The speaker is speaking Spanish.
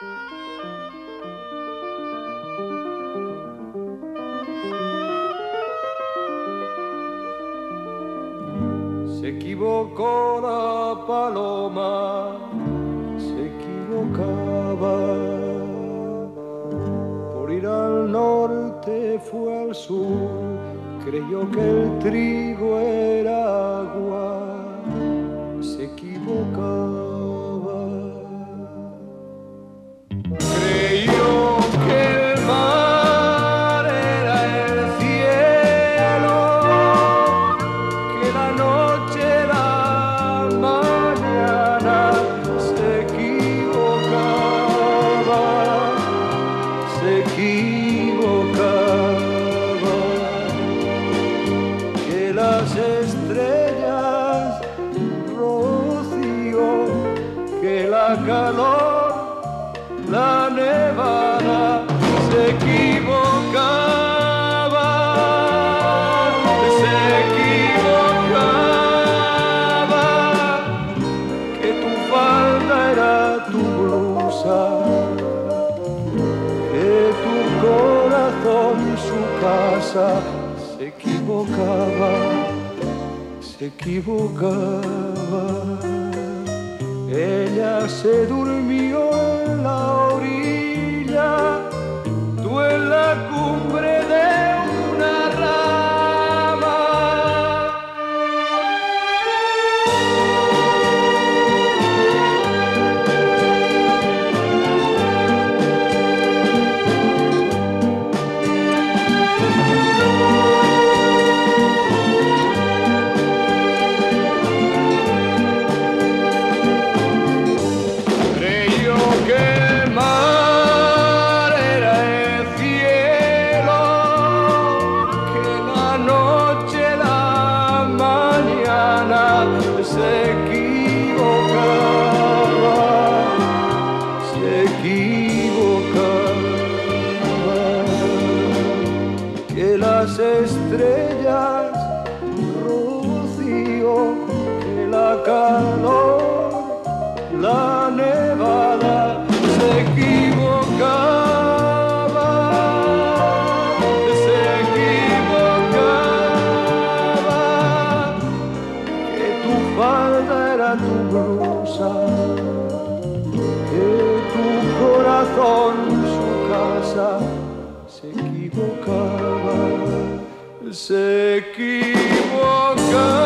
Se equivocó la paloma, se equivocaba. Por ir al norte fue al sur, creyó que el trigo era agua, se equivocaba. La calor la nevada se equivocaba, se equivocaba, que tu falda era tu blusa, que tu corazón su casa se equivocaba, se equivocaba. Ella se durmió las estrellas rocío, que la calor la nevada se equivocaba, se equivocaba, que tu falda era tu blusa, que tu corazón su casa se equivocaba.